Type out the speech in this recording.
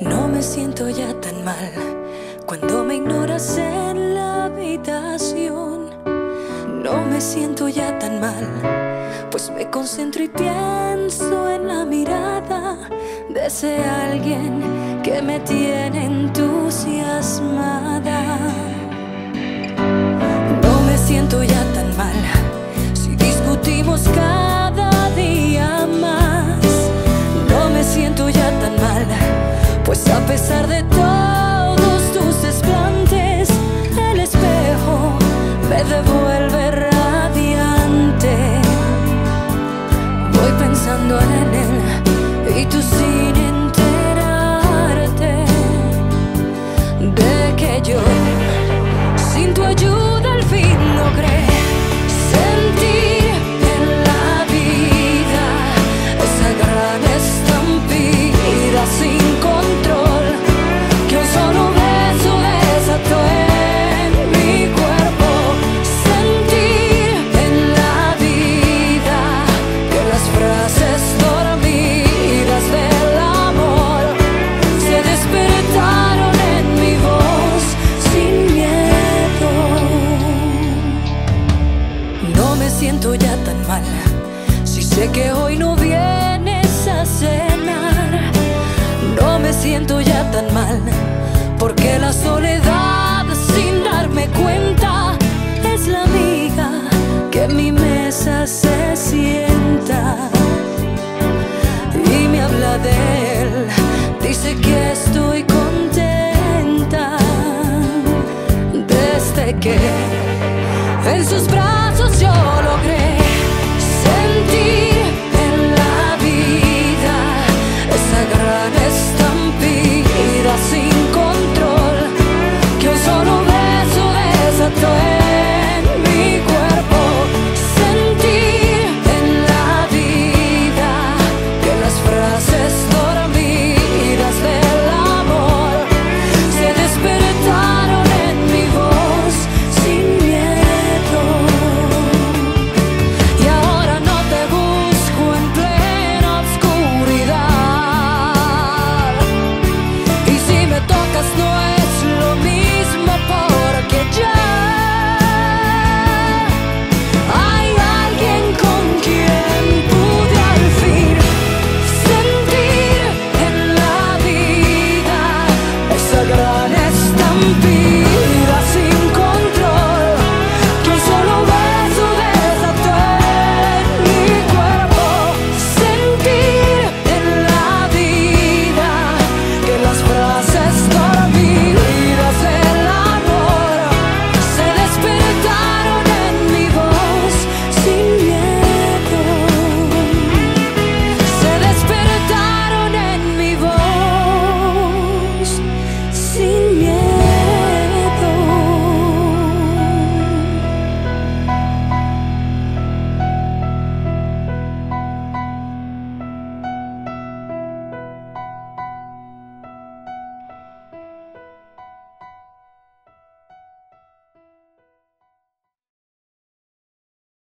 No me siento ya tan mal cuando me ignoras en la habitación. No me siento ya tan mal, pues me concentro y pienso en la mirada de ese alguien que me tiene entusiasmada. pesar de todos tus desplantes, el espejo me devuelve. que en sus brazos yo logré.